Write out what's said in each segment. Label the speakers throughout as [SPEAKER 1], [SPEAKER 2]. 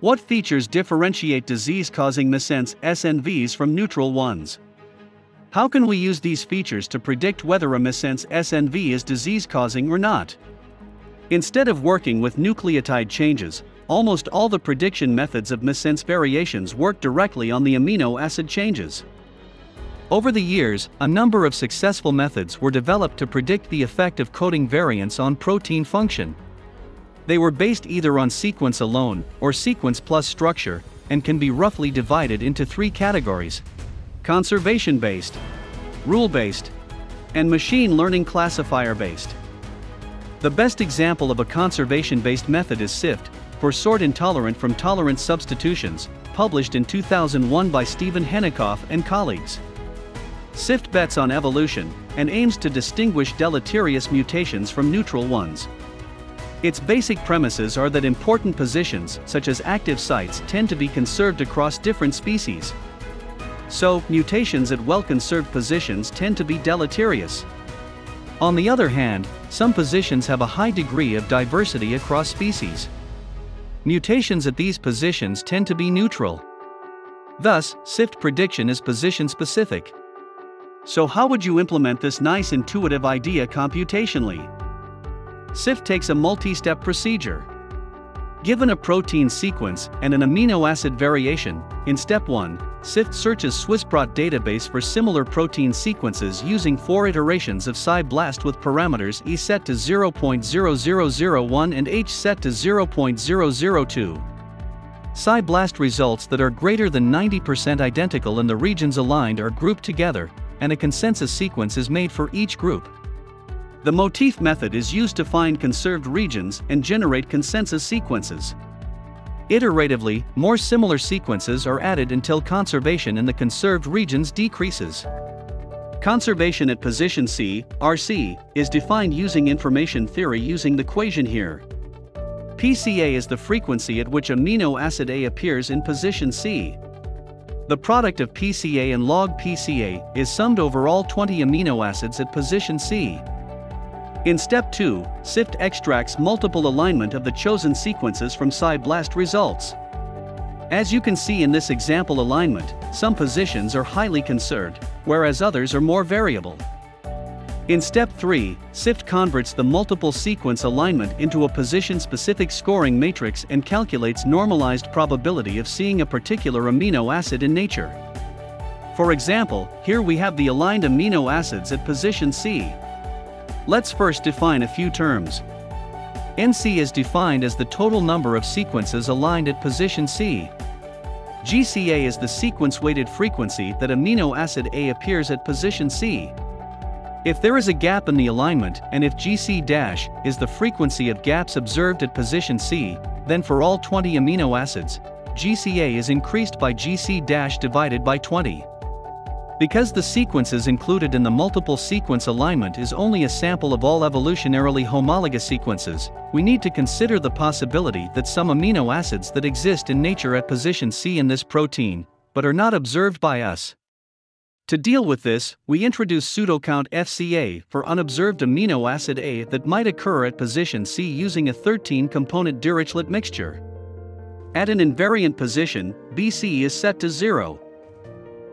[SPEAKER 1] What features differentiate disease-causing missense SNVs from neutral ones? How can we use these features to predict whether a missense SNV is disease-causing or not? Instead of working with nucleotide changes, almost all the prediction methods of missense variations work directly on the amino acid changes. Over the years, a number of successful methods were developed to predict the effect of coding variants on protein function. They were based either on sequence alone or sequence plus structure, and can be roughly divided into three categories conservation based, rule based, and machine learning classifier based. The best example of a conservation based method is SIFT, for sort intolerant from tolerant substitutions, published in 2001 by Stephen Henikoff and colleagues. SIFT bets on evolution and aims to distinguish deleterious mutations from neutral ones. Its basic premises are that important positions, such as active sites, tend to be conserved across different species. So, mutations at well-conserved positions tend to be deleterious. On the other hand, some positions have a high degree of diversity across species. Mutations at these positions tend to be neutral. Thus, SIFT prediction is position specific. So how would you implement this nice intuitive idea computationally? SIFT takes a multi-step procedure. Given a protein sequence and an amino acid variation, in step 1, SIFT searches SwissProt database for similar protein sequences using four iterations of PSI-BLAST with parameters E set to 0.0001 and H set to 0.002. PSI-BLAST results that are greater than 90% identical in the regions aligned are grouped together, and a consensus sequence is made for each group. The motif method is used to find conserved regions and generate consensus sequences. Iteratively, more similar sequences are added until conservation in the conserved regions decreases. Conservation at position C, RC, is defined using information theory using the equation here. PCA is the frequency at which amino acid A appears in position C. The product of PCA and log PCA is summed over all 20 amino acids at position C. In step 2, SIFT extracts multiple alignment of the chosen sequences from PSI-BLAST results. As you can see in this example alignment, some positions are highly conserved, whereas others are more variable. In step 3, SIFT converts the multiple sequence alignment into a position-specific scoring matrix and calculates normalized probability of seeing a particular amino acid in nature. For example, here we have the aligned amino acids at position C. Let's first define a few terms. NC is defined as the total number of sequences aligned at position C. GCA is the sequence-weighted frequency that amino acid A appears at position C. If there is a gap in the alignment and if GC- is the frequency of gaps observed at position C, then for all 20 amino acids, GCA is increased by GC- divided by 20. Because the sequences included in the multiple sequence alignment is only a sample of all evolutionarily homologous sequences, we need to consider the possibility that some amino acids that exist in nature at position C in this protein, but are not observed by us. To deal with this, we introduce pseudocount FCA for unobserved amino acid A that might occur at position C using a 13-component Dirichlet mixture. At an invariant position, BC is set to 0,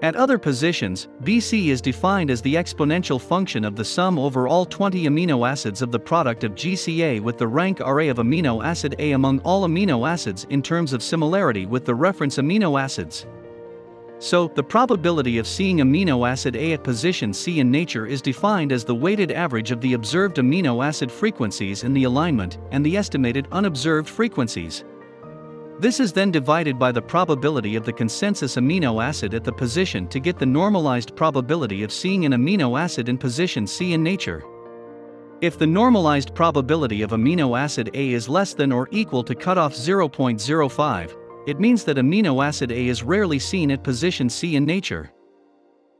[SPEAKER 1] at other positions, BC is defined as the exponential function of the sum over all 20 amino acids of the product of GCA with the rank array of amino acid A among all amino acids in terms of similarity with the reference amino acids. So, the probability of seeing amino acid A at position C in nature is defined as the weighted average of the observed amino acid frequencies in the alignment and the estimated unobserved frequencies. This is then divided by the probability of the consensus amino acid at the position to get the normalized probability of seeing an amino acid in position C in nature. If the normalized probability of amino acid A is less than or equal to cutoff 0.05, it means that amino acid A is rarely seen at position C in nature.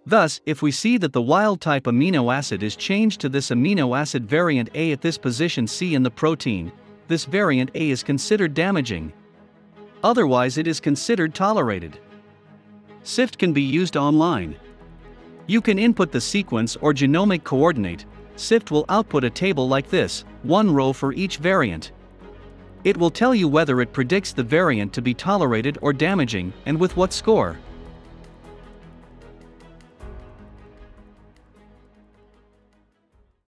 [SPEAKER 1] Thus, if we see that the wild-type amino acid is changed to this amino acid variant A at this position C in the protein, this variant A is considered damaging, otherwise it is considered tolerated. SIFT can be used online. You can input the sequence or genomic coordinate, SIFT will output a table like this, one row for each variant. It will tell you whether it predicts the variant to be tolerated or damaging and with what score.